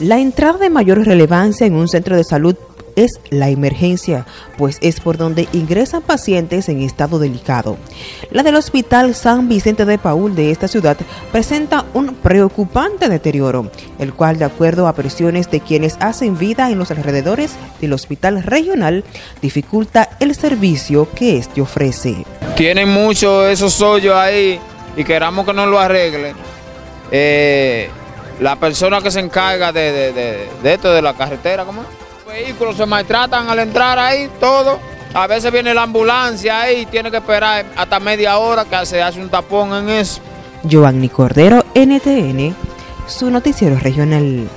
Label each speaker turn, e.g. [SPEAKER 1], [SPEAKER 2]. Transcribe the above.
[SPEAKER 1] La entrada de mayor relevancia en un centro de salud es la emergencia, pues es por donde ingresan pacientes en estado delicado. La del Hospital San Vicente de Paul de esta ciudad presenta un preocupante deterioro, el cual, de acuerdo a presiones de quienes hacen vida en los alrededores del hospital regional, dificulta el servicio que éste ofrece.
[SPEAKER 2] Tienen mucho esos hoyos ahí y queramos que no lo arreglen. Eh, la persona que se encarga de, esto, de la carretera, ¿cómo Los vehículos se maltratan al entrar ahí, todo. A veces viene la ambulancia ahí y tiene que esperar hasta media hora que se hace un tapón en eso.
[SPEAKER 1] Giovanni Cordero, NTN, su noticiero regional.